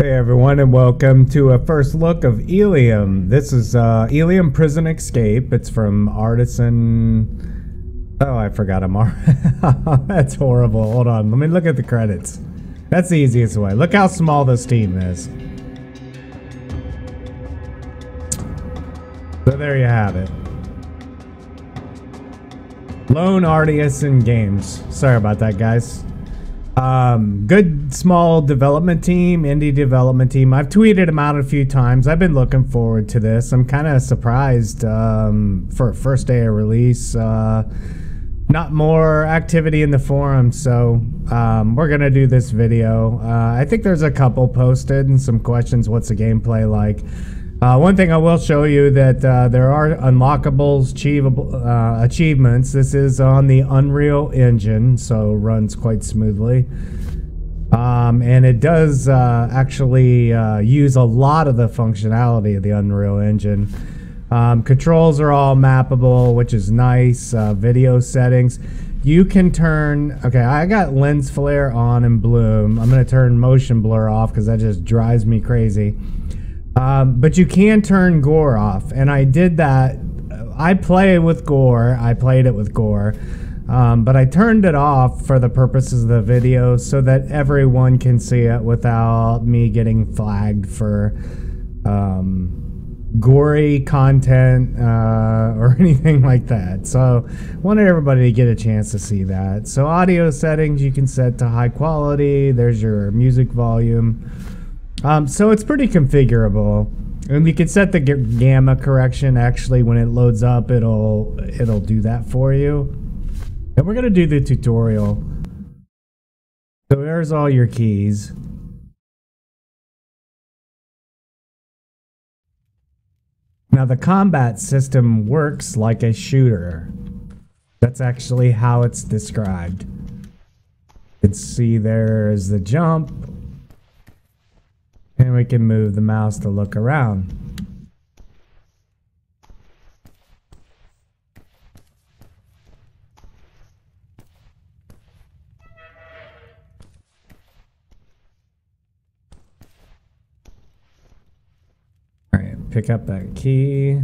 Hey everyone, and welcome to a first look of Elium. This is uh, Elium Prison Escape. It's from Artisan. Oh, I forgot him. That's horrible. Hold on, let me look at the credits. That's the easiest way. Look how small this team is. So there you have it. Lone Artisan Games. Sorry about that, guys. Um, good small development team, indie development team. I've tweeted them out a few times. I've been looking forward to this. I'm kind of surprised um, for first day of release. Uh, not more activity in the forum, so um, we're gonna do this video. Uh, I think there's a couple posted and some questions. What's the gameplay like? Uh, one thing I will show you that uh, there are unlockables, achievable uh, achievements. This is on the Unreal Engine, so runs quite smoothly. Um, and it does uh, actually uh, use a lot of the functionality of the Unreal Engine. Um, controls are all mappable, which is nice. Uh, video settings. You can turn, okay, I got lens flare on and bloom. I'm going to turn motion blur off because that just drives me crazy. Um, but you can turn gore off, and I did that. I play with gore. I played it with gore, um, but I turned it off for the purposes of the video so that everyone can see it without me getting flagged for um, gory content uh, or anything like that. So wanted everybody to get a chance to see that. So audio settings you can set to high quality. There's your music volume. Um, so it's pretty configurable. And we can set the gamma correction. Actually, when it loads up, it'll it'll do that for you. And we're gonna do the tutorial. So there's all your keys. Now the combat system works like a shooter. That's actually how it's described. You can see there's the jump, and we can move the mouse to look around. All right, pick up that key.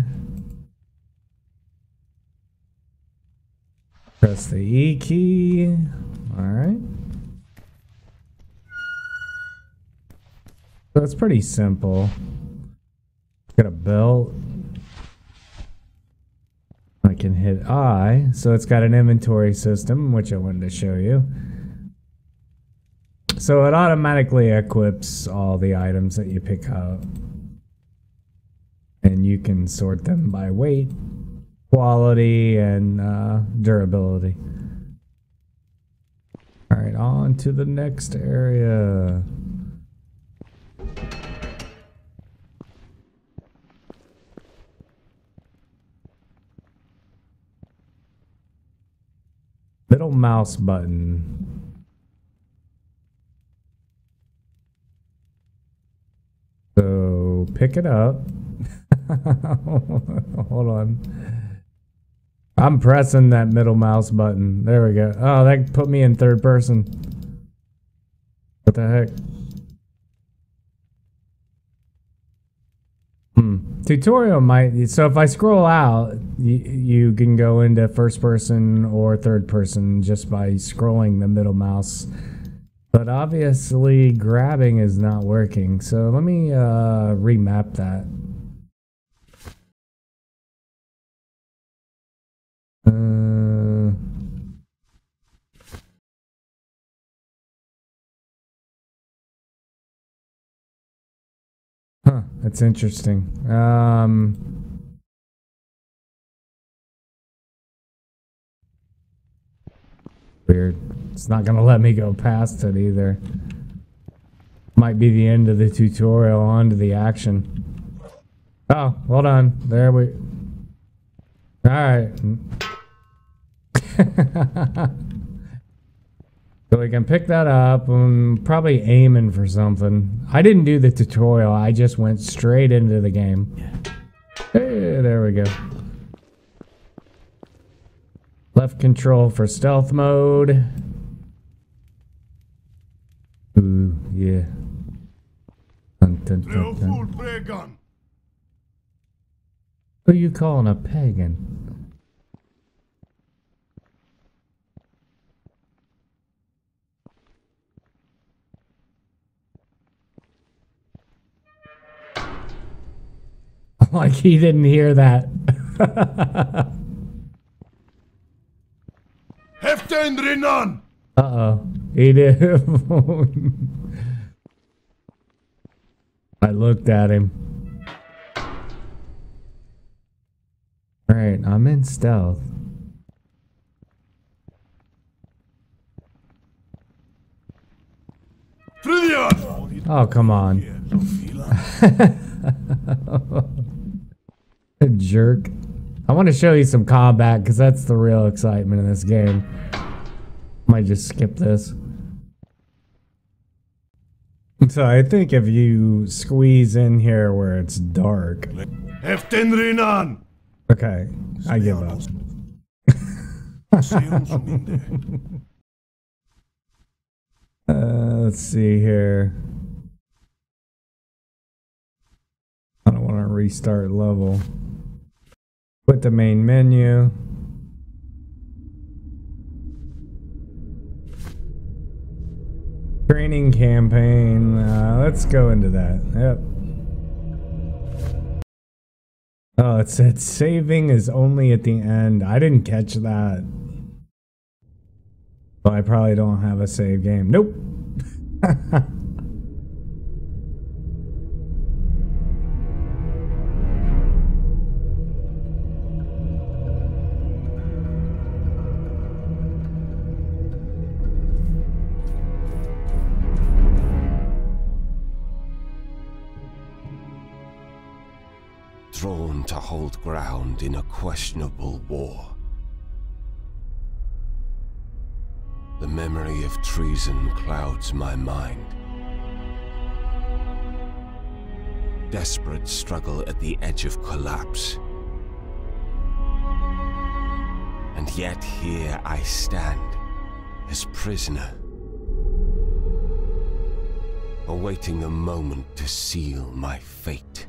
Press the E key. All right. So it's pretty simple. Got a belt. I can hit I. So it's got an inventory system, which I wanted to show you. So it automatically equips all the items that you pick up. And you can sort them by weight, quality, and uh, durability. All right, on to the next area. Middle mouse button. So pick it up. Hold on. I'm pressing that middle mouse button. There we go. Oh, that put me in third person. What the heck? Hmm. Tutorial might. So if I scroll out, you, you can go into first person or third person just by scrolling the middle mouse. But obviously, grabbing is not working. So let me uh, remap that. That's interesting. Um, weird. It's not gonna let me go past it either. Might be the end of the tutorial. On to the action. Oh, hold on. There we. All right. so we can pick that up. I'm probably aiming for something. I didn't do the tutorial. I just went straight into the game. Hey, there we go. Left control for stealth mode. Ooh, yeah. dun, dun, dun. Who are you calling a pagan? like he didn't hear that. Heften Renan! Uh oh. He did. I looked at him. Alright, I'm in stealth. Oh, come on. A jerk. I want to show you some combat because that's the real excitement in this game. Might just skip this. So I think if you squeeze in here where it's dark. Okay, I give up. uh, let's see here. I don't want to restart level. Quit the main menu. Training campaign. Uh, let's go into that. Yep. Oh, it said saving is only at the end. I didn't catch that. Well, I probably don't have a save game. Nope. hold ground in a questionable war. The memory of treason clouds my mind. Desperate struggle at the edge of collapse. And yet here I stand, as prisoner, awaiting the moment to seal my fate.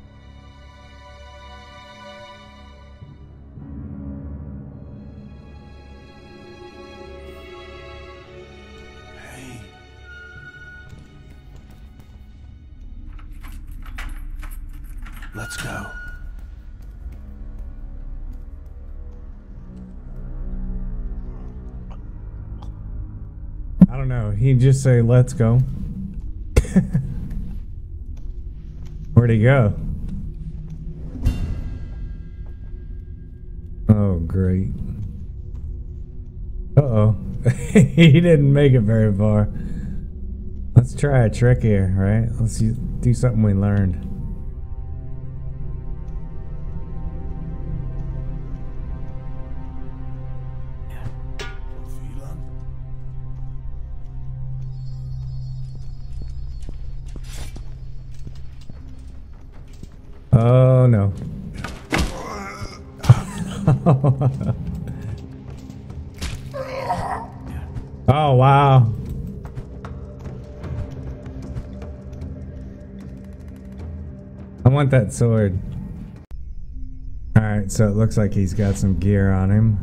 He'd just say, let's go. Where'd he go? Oh, great. Uh-oh. he didn't make it very far. Let's try a trick here, right? Let's do something we learned. Oh no. oh wow. I want that sword. Alright, so it looks like he's got some gear on him.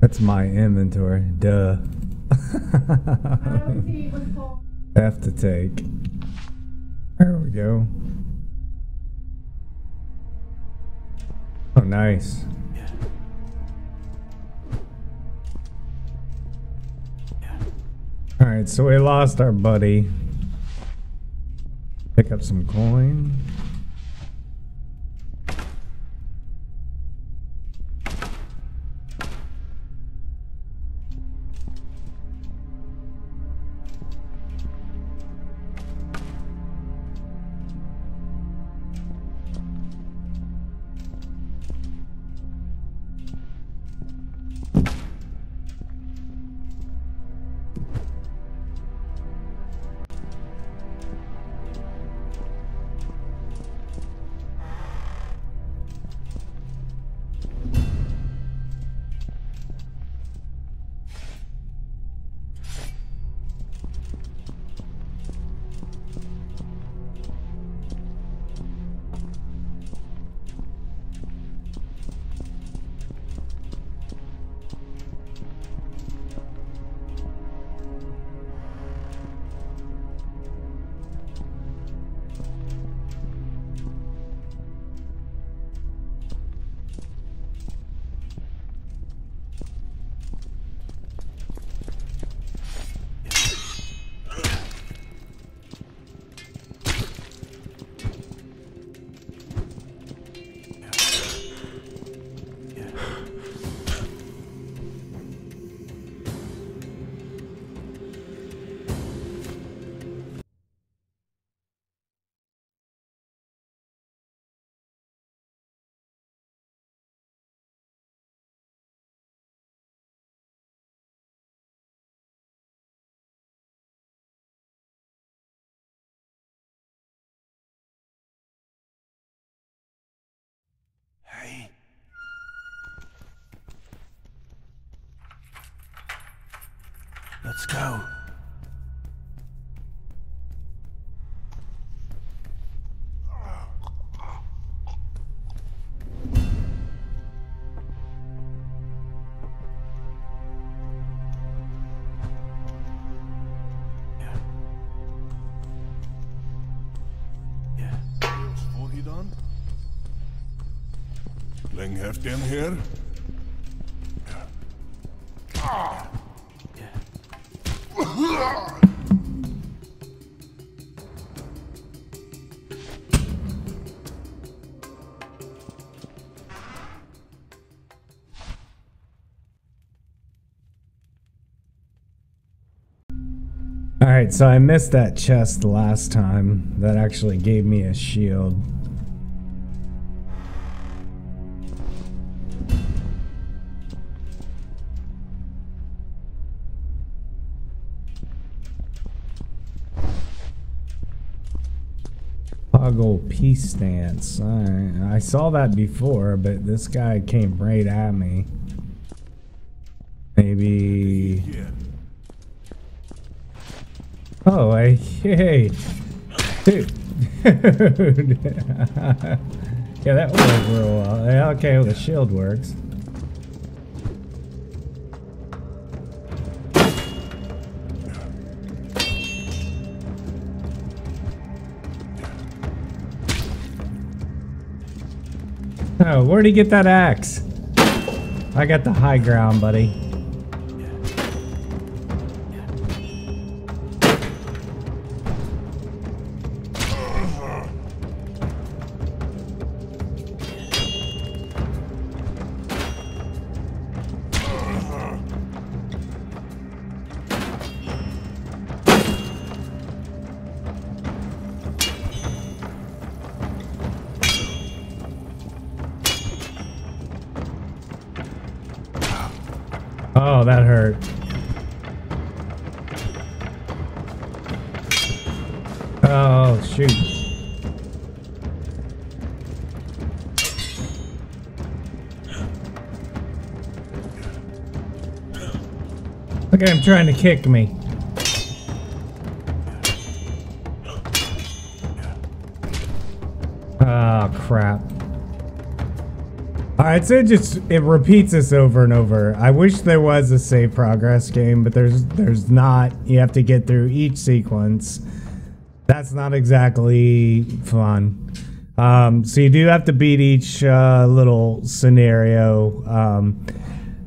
That's my inventory. Duh. Have to take. There we go. Oh, nice. Yeah. Yeah. Alright, so we lost our buddy. Pick up some coin. Let's go. Alright, so I missed that chest last time. That actually gave me a shield. Toggle peace stance. I saw that before, but this guy came right at me. Maybe... Yeah. Hey, dude. yeah, that worked real well. Yeah, okay, well, the shield works. Oh, where'd he get that axe? I got the high ground, buddy. Oh, that hurt. Oh, shoot. Look at him trying to kick me. So it just it repeats this over and over. I wish there was a save progress game, but there's there's not. You have to get through each sequence. That's not exactly fun. Um, so you do have to beat each uh, little scenario. Um,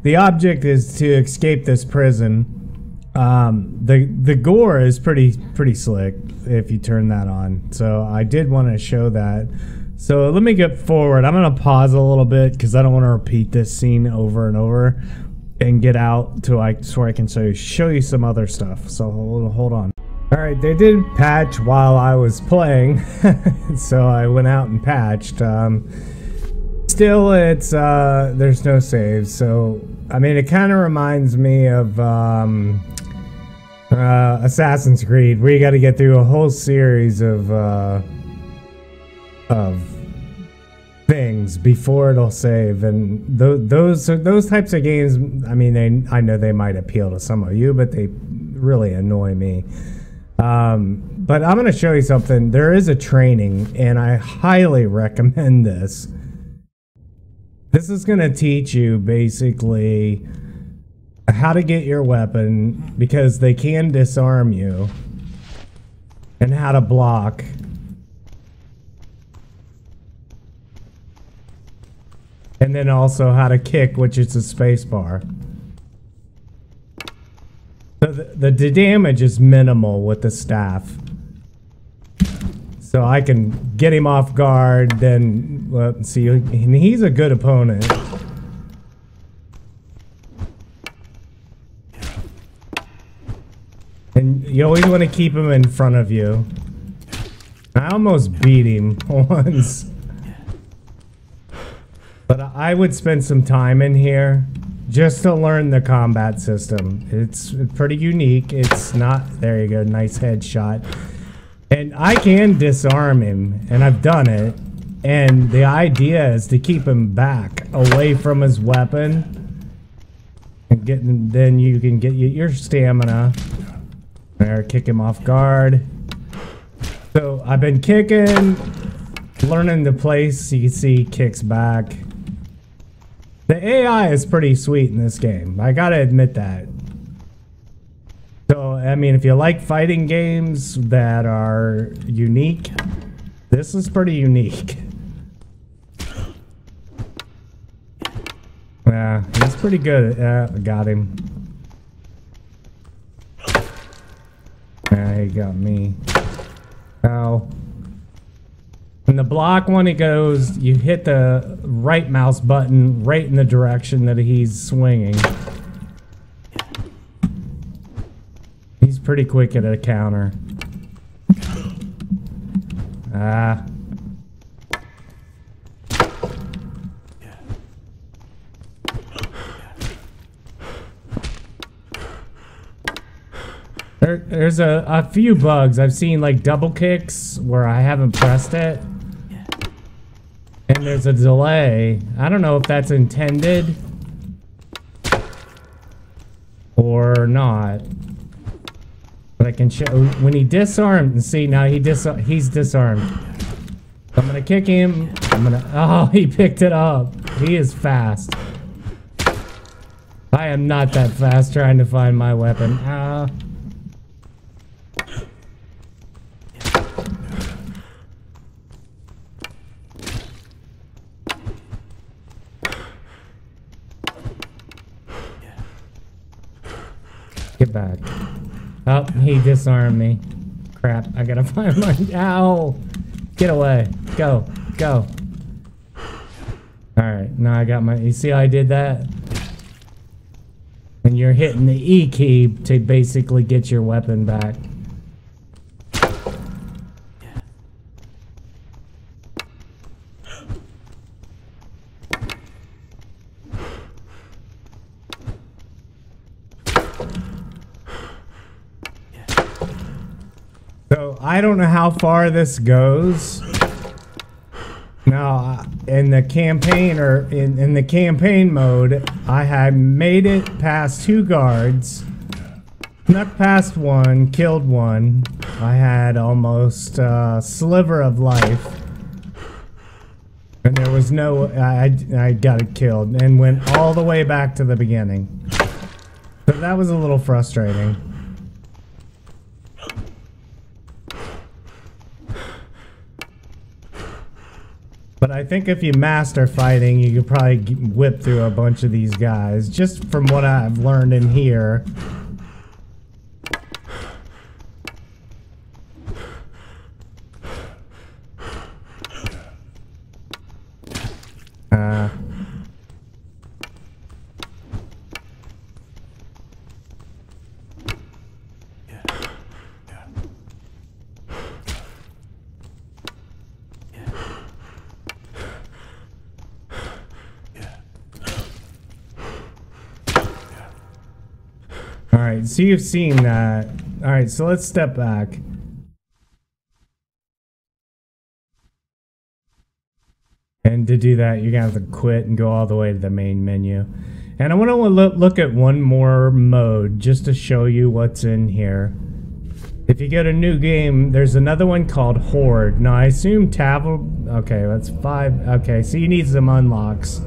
the object is to escape this prison. Um, the the gore is pretty pretty slick if you turn that on. So I did want to show that. So let me get forward. I'm gonna pause a little bit because I don't want to repeat this scene over and over, and get out to like so I can show you, show you some other stuff. So hold, hold on. All right, they did patch while I was playing, so I went out and patched. Um, still, it's uh, there's no saves. So I mean, it kind of reminds me of um, uh, Assassin's Creed, where you got to get through a whole series of. Uh, of things before it'll save. And th- those those types of games i mean they i know they might appeal to some of you but they really annoy me. Um, but i'm going to show you something. There is a training and i highly recommend this. This is going to teach you basically how to get your weapon because they can disarm you and how to block and then also how to kick, which is a space bar. So the, the, the damage is minimal with the staff. So I can get him off guard, then well, see, and he's a good opponent. And you always want to keep him in front of you. I almost beat him once. But I would spend some time in here just to learn the combat system. It's pretty unique. It's not, there you go, nice headshot. And I can disarm him, and I've done it. And the idea is to keep him back, away from his weapon. and getting then you can get your stamina. There, kick him off guard. So I've been kicking, learning the place. You can see kicks back. The AI is pretty sweet in this game. I gotta admit that. So, I mean, if you like fighting games that are unique, this is pretty unique. Yeah, he's pretty good. Yeah, got him. Yeah, he got me. Ow. In the block one, it goes, you hit the right mouse button right in the direction that he's swinging. He's pretty quick at a counter. Ah. There, there's a, a few bugs. I've seen like double kicks where I haven't pressed it. And there's a delay. I don't know if that's intended or not. But I can show when he disarmed and see now he dis he's disarmed. I'm gonna kick him. I'm gonna oh he picked it up. He is fast. I am not that fast trying to find my weapon. Ah. Uh, Back. Oh, he disarmed me. Crap, I gotta find my... Ow! Get away. Go. Go. Alright, now I got my... You see how I did that? And you're hitting the E key to basically get your weapon back. I don't know how far this goes. Now, in the campaign or in, in the campaign mode, I had made it past two guards, snuck past one, killed one. I had almost a sliver of life. And there was no, I, I got it killed and went all the way back to the beginning. So that was a little frustrating. But I think if you master fighting, you could probably whip through a bunch of these guys. Just from what I've learned in here. Uh... Alright, so you've seen that. Alright, so let's step back. And to do that, you're going to have to quit and go all the way to the main menu. And I want to look at one more mode just to show you what's in here. If you go to new game, there's another one called Horde. Now, I assume Tavel... Okay, that's five. Okay, so you need some unlocks.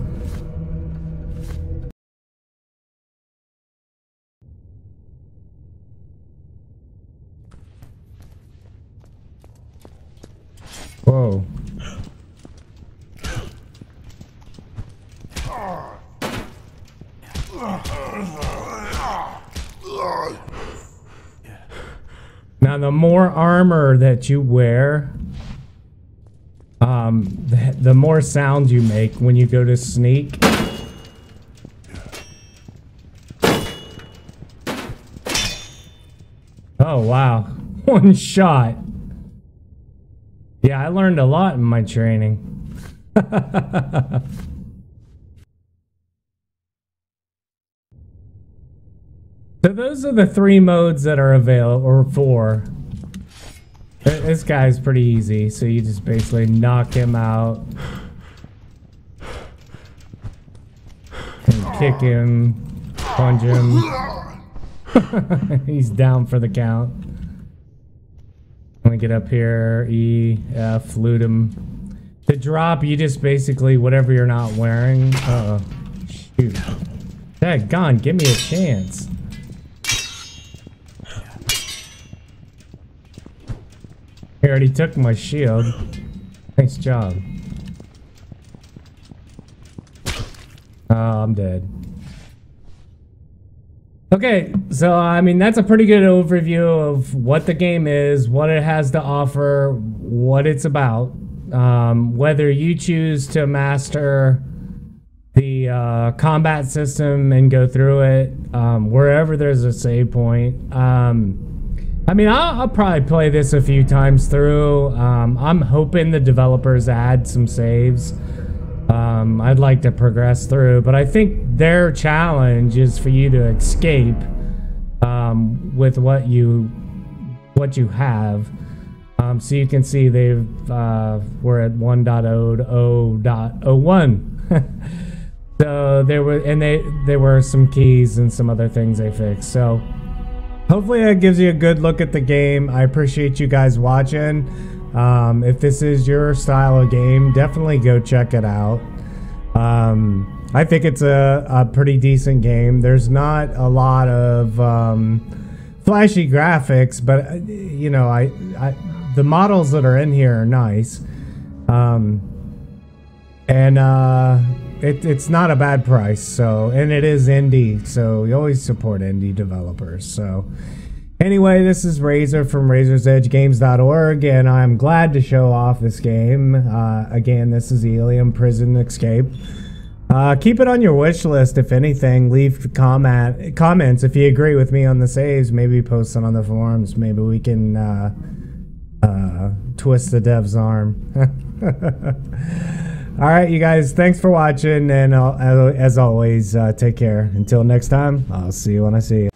Now, the more armor that you wear, um, the, the more sound you make when you go to sneak. Oh, wow. One shot. Yeah, I learned a lot in my training. so those are the three modes that are available, or four. This guy's pretty easy, so you just basically knock him out. And kick him. Punch him. He's down for the count. Let me get up here. E, F, loot him. To drop, you just basically, whatever you're not wearing. Uh oh. Shoot. Dad, gone. Give me a chance. He already took my shield. Nice job. Oh, I'm dead. Okay, so I mean that's a pretty good overview of what the game is, what it has to offer, what it's about. Um, whether you choose to master the uh, combat system and go through it, um, wherever there's a save point. Um, I mean, I'll, I'll, probably play this a few times through. Um, I'm hoping the developers add some saves. Um, I'd like to progress through, but I think their challenge is for you to escape um, with what you what you have. Um, so you can see they've uh, we're at 1.0.0.01. so there were and they there were some keys and some other things they fixed. So hopefully that gives you a good look at the game. I appreciate you guys watching. Um, if this is your style of game, definitely go check it out. Um, I think it's a, a, pretty decent game. There's not a lot of um, flashy graphics, but uh, you know, I, I, the models that are in here are nice, um, and uh, it, it's not a bad price. So, and it is indie, so you always support indie developers. So. Anyway, this is Razor from Razor'sEdgeGames.org, and I'm glad to show off this game. Uh, again, this is Elium Prison Escape. Uh, keep it on your wish list, if anything. Leave comment comments if you agree with me on the saves. Maybe post it on the forums. Maybe we can uh, uh twist the dev's arm. All right, you guys, thanks for watching, and uh, as always, uh, take care. Until next time, I'll see you when I see you.